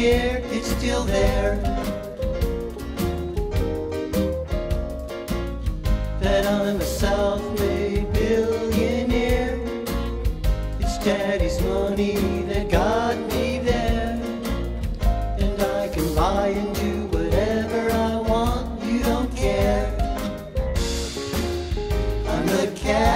scared, it's still there. That I'm a self-made billionaire. It's daddy's money that got me there. And I can buy and do whatever I want, you don't care. I'm the cat.